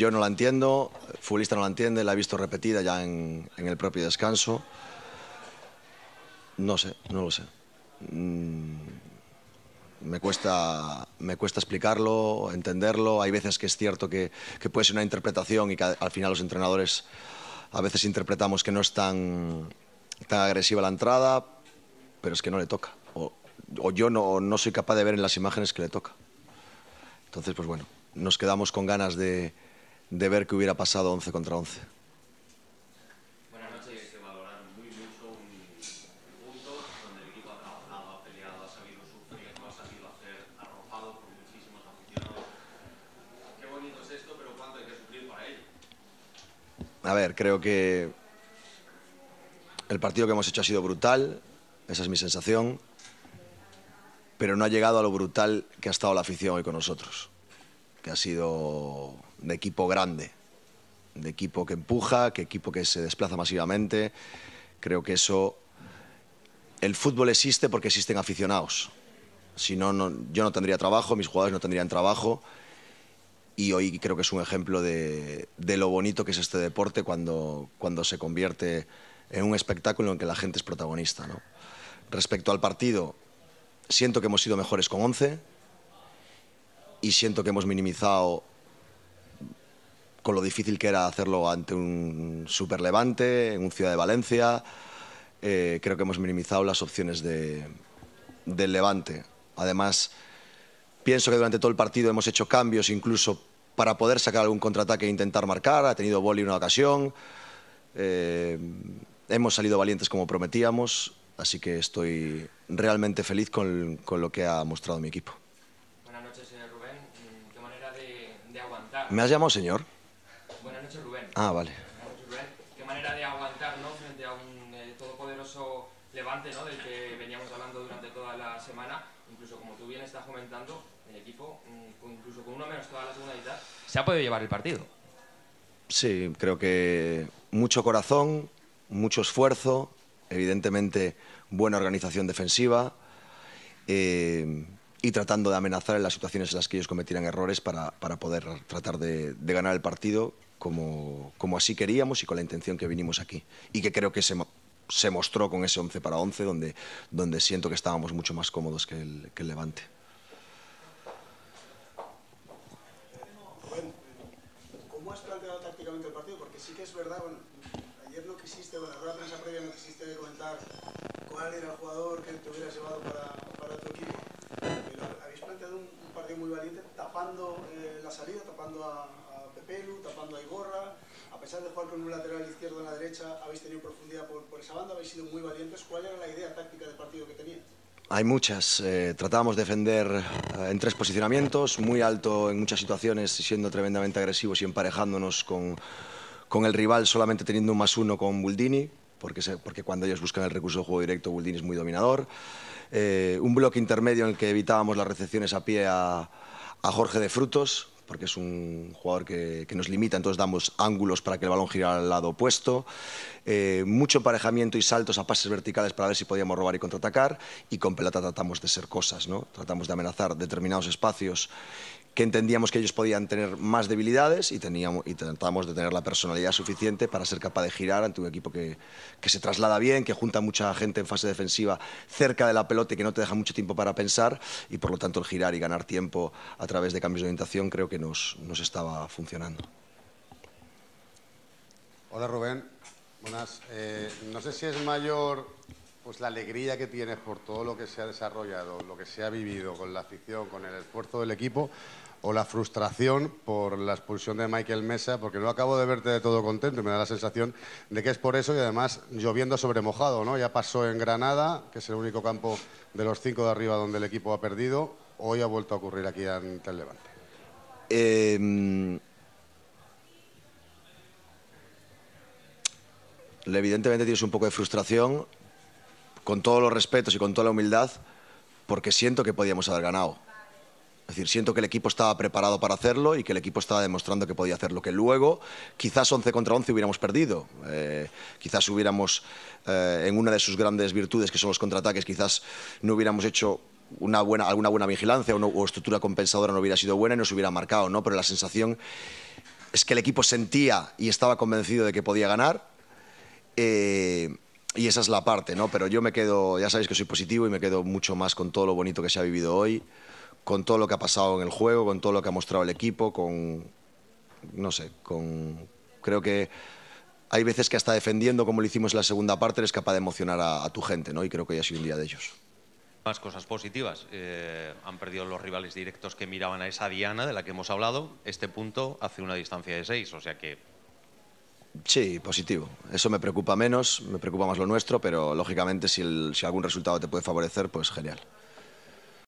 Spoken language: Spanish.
yo no la entiendo, el futbolista no la entiende, la he visto repetida ya en, en el propio descanso. No sé, no lo sé. Mm, me cuesta, me cuesta explicarlo, entenderlo. Hay veces que es cierto que, que puede ser una interpretación y que al final los entrenadores a veces interpretamos que no es tan, tan agresiva la entrada, pero es que no le toca. O, o yo no, no soy capaz de ver en las imágenes que le toca. Entonces, pues bueno, nos quedamos con ganas de, de ver qué hubiera pasado 11 contra 11. Buenas noches. que valorar muy mucho un punto donde el equipo ha trabajado, ha peleado, ha sabido sufrir, no ha sabido hacer arropado por muchísimos aficionados. Qué bonito es esto, pero cuánto hay que sufrir para ello. A ver, creo que el partido que hemos hecho ha sido brutal, esa es mi sensación, pero no ha llegado a lo brutal que ha estado la afición hoy con nosotros, que ha sido de equipo grande, de equipo que empuja, que equipo que se desplaza masivamente. Creo que eso, el fútbol existe porque existen aficionados. Si no, yo no tendría trabajo, mis jugadores no tendrían trabajo y hoy creo que es un ejemplo de, de, lo bonito que es este deporte cuando, cuando se convierte en un espectáculo en que la gente es protagonista. Respecto al partido, siento que hemos sido mejores con 11 y siento que hemos minimizado con lo difícil que era hacerlo ante un super levante, en un Ciudad de Valencia. Eh, creo que hemos minimizado las opciones de, del levante. Además, pienso que durante todo el partido hemos hecho cambios incluso para poder sacar algún contraataque e intentar marcar. Ha tenido Boli una ocasión. Eh, hemos salido valientes como prometíamos, así que estoy realmente feliz con, con, lo que ha mostrado mi equipo. Buenas noches, señor Rubén. ¿Qué manera de, de aguantar? ¿Me has llamado señor? Ah, vale. ¿Qué manera de aguantar ¿no? frente a un eh, todopoderoso levante ¿no? del que veníamos hablando durante toda la semana? Incluso como tú bien estás comentando, el equipo, mm, incluso con uno menos toda la segunda mitad, se ha podido llevar el partido. Sí, creo que mucho corazón, mucho esfuerzo, evidentemente buena organización defensiva eh, y tratando de amenazar en las situaciones en las que ellos cometieran errores para, para poder tratar de, de, ganar el partido como, como así queríamos y con la intención que vinimos aquí. Y que creo que se, se mostró con ese 11 para 11 donde, donde siento que estábamos mucho más cómodos que el, que el Levante. ¿Cómo has planteado tácticamente el partido? Porque sí que es verdad, bueno, ayer no quisiste, bueno, en la prensa previa no quisiste comentar cuál era el jugador que te hubieras llevado para, tapando eh, la salida, tapando a, a Pepelu, tapando a Igorra, a pesar de jugar con un lateral izquierdo en la derecha, habéis tenido profundidad por, por esa banda, habéis sido muy valientes. ¿Cuál era la idea táctica del partido que teníais? Hay muchas. Eh, tratábamos de defender eh, en tres posicionamientos, muy alto en muchas situaciones, siendo tremendamente agresivos y emparejándonos con, con el rival solamente teniendo un más uno con Buldini, porque, se, porque cuando ellos buscan el recurso de juego directo, Buldini es muy dominador. Eh, un bloque intermedio en el que evitábamos las recepciones a pie a, a Jorge de Frutos, porque es un jugador que, nos limita, entonces damos ángulos para que el balón gire al lado opuesto. Eh, mucho emparejamiento y saltos a pases verticales para ver si podíamos robar y contraatacar. Y con pelota tratamos de ser cosas, ¿no? Tratamos de amenazar determinados espacios que entendíamos que ellos podían tener más debilidades y, teníamos, y tratábamos de tener la personalidad suficiente para ser capaz de girar ante un equipo que, que, se traslada bien, que junta mucha gente en fase defensiva cerca de la pelota y que no te deja mucho tiempo para pensar y por lo tanto el girar y ganar tiempo a través de cambios de orientación creo que nos, nos estaba funcionando. Hola Rubén, buenas. Eh, no sé si es mayor pues la alegría que tienes por todo lo que se ha desarrollado, lo que se ha vivido con la afición, con el esfuerzo del equipo, o la frustración por la expulsión de Michael Mesa, porque no acabo de verte de todo contento y me da la sensación de que es por eso y además lloviendo sobre mojado, ¿no? Ya pasó en Granada, que es el único campo de los cinco de arriba donde el equipo ha perdido, hoy ha vuelto a ocurrir aquí ante el Levante. Eh, evidentemente tienes un poco de frustración, con todos los respetos y con toda la humildad, porque siento que podíamos haber ganado. Es decir, siento que el equipo estaba preparado para hacerlo y que el equipo estaba demostrando que podía hacerlo. Que luego, quizás 11 contra 11 hubiéramos perdido. Eh, quizás hubiéramos, eh, en una de sus grandes virtudes, que son los contraataques, quizás no hubiéramos hecho una buena, alguna buena vigilancia o, no, o estructura compensadora no hubiera sido buena y nos hubiera marcado, ¿no? Pero la sensación es que el equipo sentía y estaba convencido de que podía ganar. Eh, y esa es la parte, ¿no? Pero yo me quedo, ya sabéis que soy positivo y me quedo mucho más con todo lo bonito que se ha vivido hoy, con todo lo que ha pasado en el juego, con todo lo que ha mostrado el equipo, con, no sé, con, creo que hay veces que hasta defendiendo como lo hicimos en la segunda parte eres capaz de emocionar a, a tu gente, ¿no? Y creo que hoy ha sido un día de ellos. Más cosas positivas. Eh, han perdido los rivales directos que miraban a esa diana de la que hemos hablado. Este punto hace una distancia de seis, o sea que Sí, positivo. Eso me preocupa menos, me preocupa más lo nuestro, pero lógicamente si, si algún resultado te puede favorecer, pues genial.